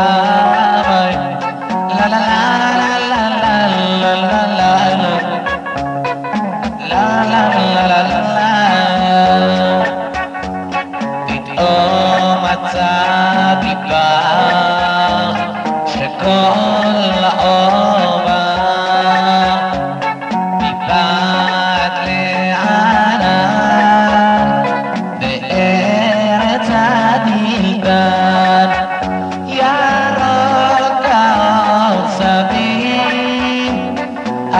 가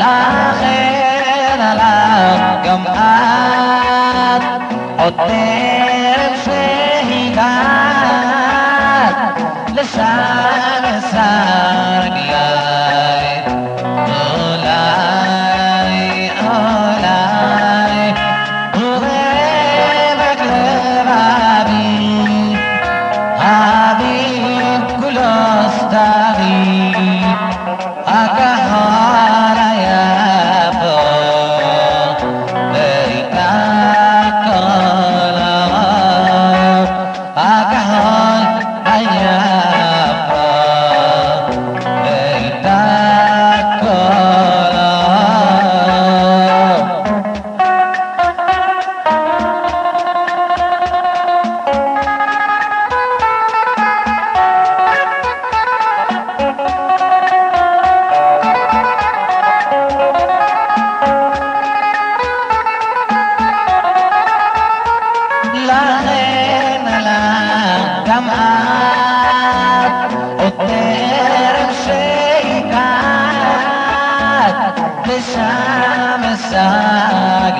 לאחר הלך גם את עוטף שהגעת לשר שר גלית אולי I'll Shamasag